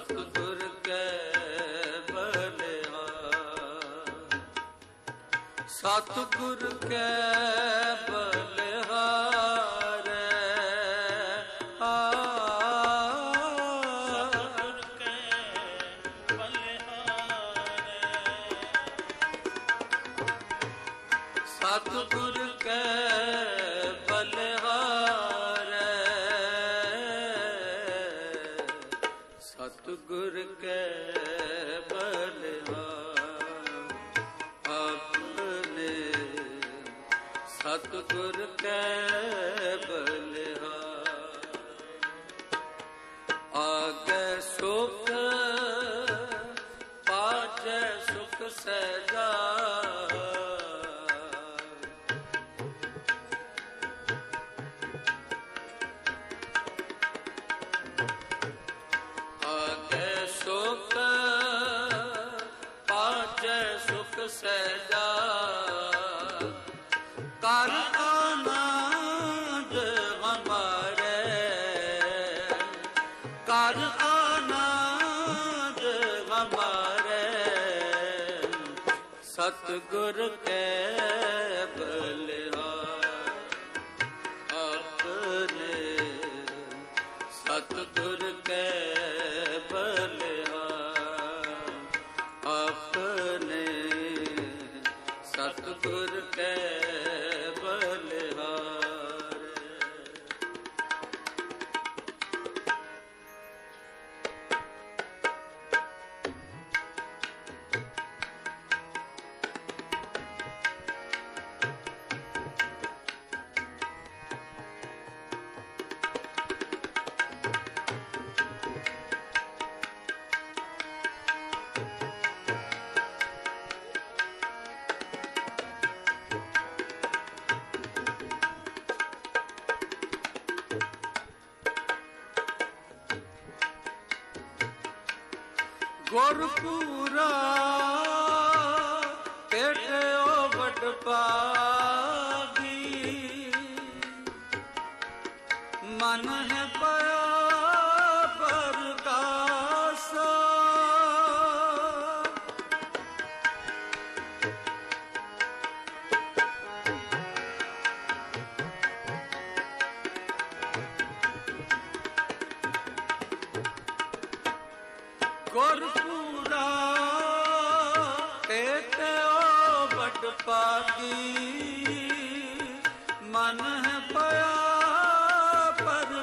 ਸਤਗੁਰ ਕੈ ਬਲਿਆ ਸਤਗੁਰ ਕੈ ਸਤਿਗੁਰ ਕੈ ਗੁਰ ਕੈ ਬਲਿਹਾਰ। ਆਗੇ ਸੁਖ ਪਾਜੈ ਸੁਖ ਸਹਿਜਾ ਕਰ ਆਨੰਦ ਹਮਾਰੇ। ਸਤਗੁਰ ਕੇ कर्पूरा ਪਾਕੀ ਮਨ ਪਿਆ ਪਰ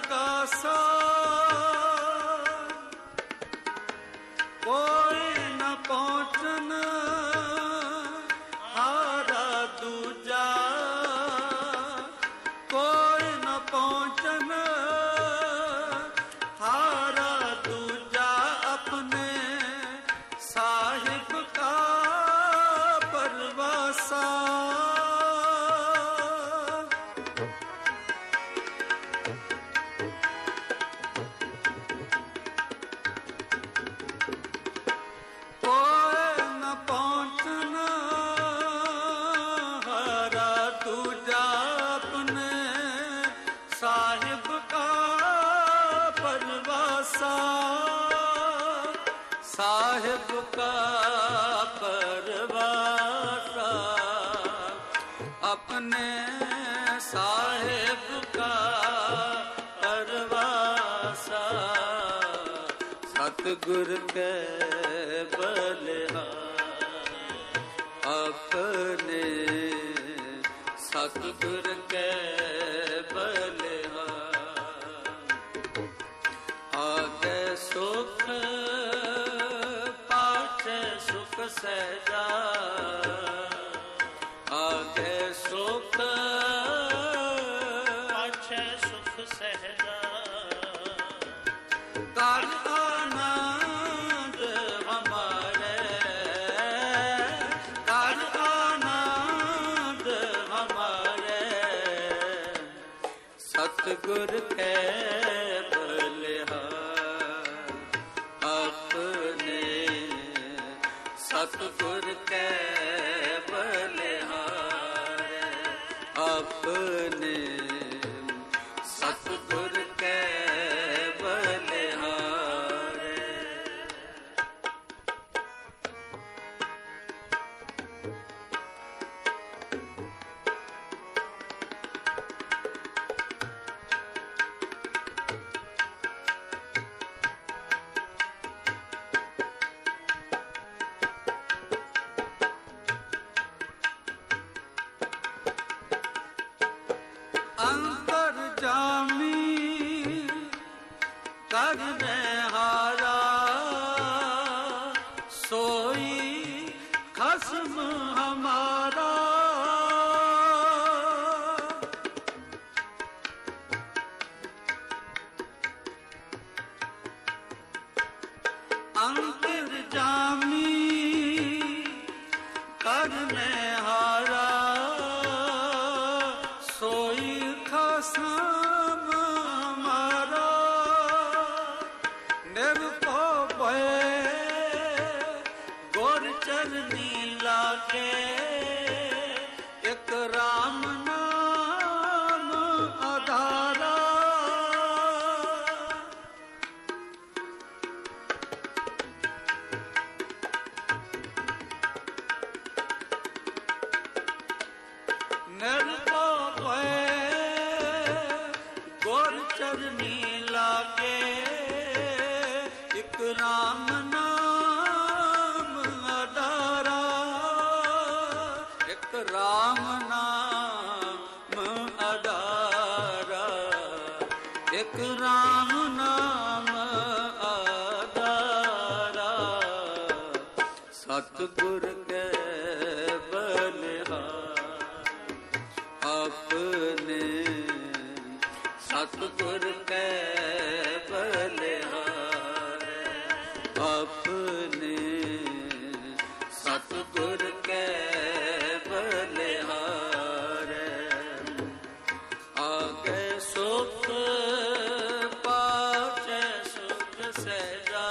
ਗੁਰ ਕੈ ਬਲਿਹਾ ਆਪਣੇ ਸਤ ਗੁਰ ਕੈ ਬਲਿਹਾ ਆਗੇ ਸੁਖ सतगुर कै समा ਚੁੰਨੀ ਲਾਗੇ, ਇਕ ਰਾਮ ਨਾਮ ਅਧਾਰਾ। ਇਕ ਰਾਮ ਨਾਮ ਅਧਾਰਾ। ਇਕ ਰਾਮ ਨਾਮ ਅਧਾਰਾ। ਸਤਿਗੁਰ ਕੈ ਬਰ ਸਤਿਗੁਰ ਕੈ ਬਲਿਹਾਰ। ਆਪਣੇ ਸਤਿਗੁਰ ਕੈ ਬਲਿਹਾਰ। ਆਗੇ ਸੁਖ ਪਾਚੈ ਸੁਖ ਸਹਿਜਾ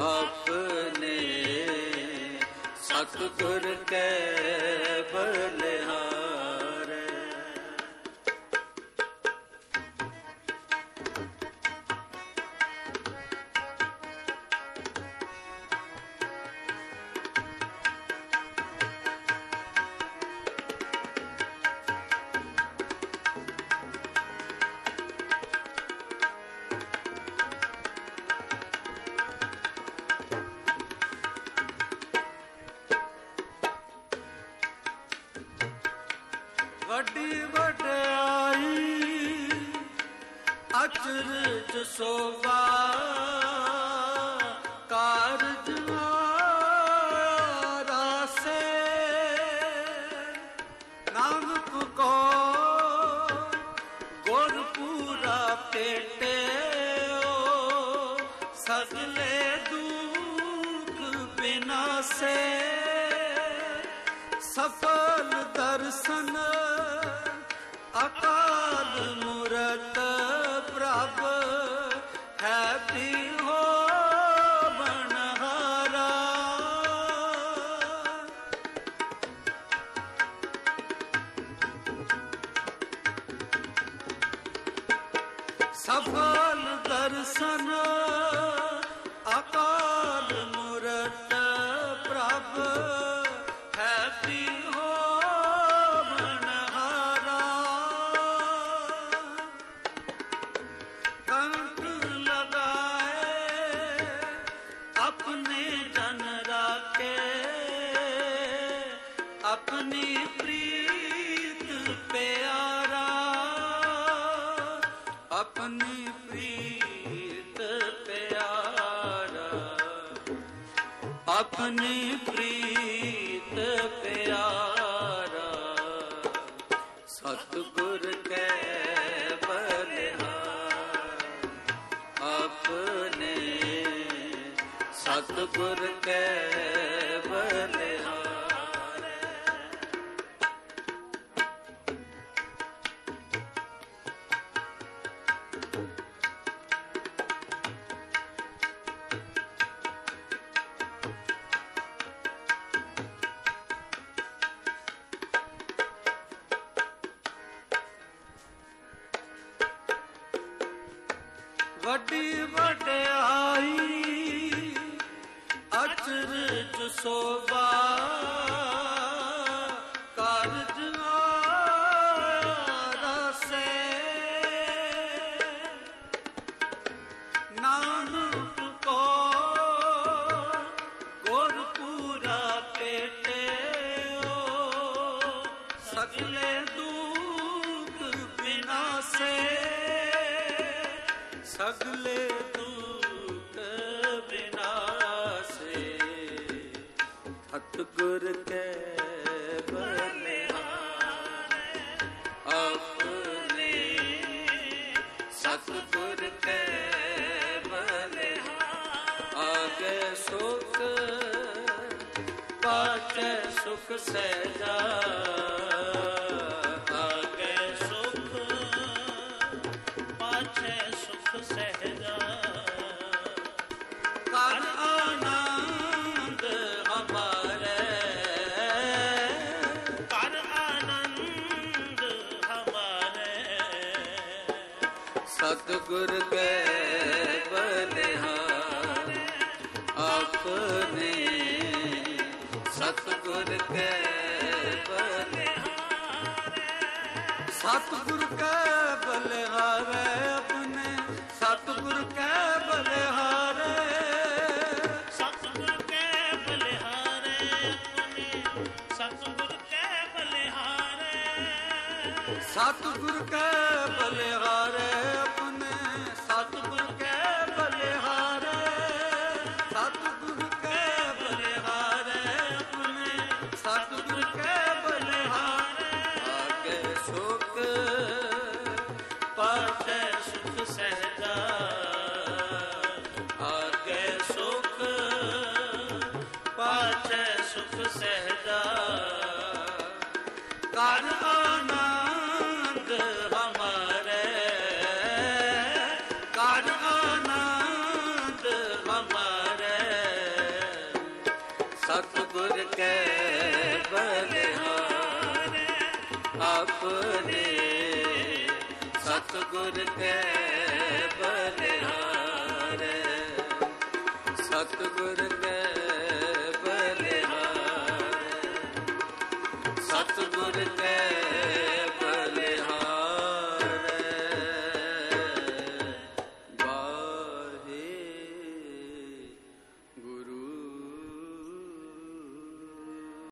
ਆਪਣੇ ਸਤਿਗੁਰ ਕੈ ਬਲਿਹਾਰ ਸਫਲ ਦਰਸ਼ਨ ਸਤਿਗੁਰ ਕੈ ਬਲਿਹਾਰ ਆਪਣੇ ਸਤਿਗੁਰ ਕੈ ਵੱਡੀ ਵਡਿਆਈ ਅਚਰਜ ਸੋਭਾ ਸਤਿਗੁਰ ਕੈ ਬਲਿਹਾਰ ਆਗੇ ਸੁਖ ਪਾਚੈ ਸੁਖ ਸਹਿਜਾ ਸਤਿਗੁਰ ਕੈ ਬਲਿਹਾਰ ਆਪਣੇ ਸਤਿਗੁਰ ਕੈ ਬਲਿਹਾਰ ਸਤਿਗੁਰ ਕੈ ਬਲਿਹਾਰੇ ਆਪਣੇ ਸਤਿਗੁਰ ਕੈ ਬਲਿਹਾਰੇ। ਸਤਿਗੁਰ ਕੈ ਬਲਿਹਾਰੇ ਆਪਣੇ ਸਤਿਗੁਰ ਕੈ ਬਲਿਹਾਰੇ। ਸਤਿਗੁਰ ਕੈ ਬਲਿਹਾਰੇ ਬਲਿਹਾਰ ਆਪਣੇ ਸਤਿਗੁਰ ਕੈ